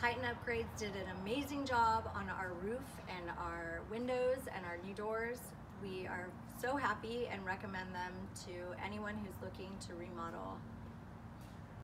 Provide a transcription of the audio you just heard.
Titan Upgrades did an amazing job on our roof and our windows and our new doors. We are so happy and recommend them to anyone who's looking to remodel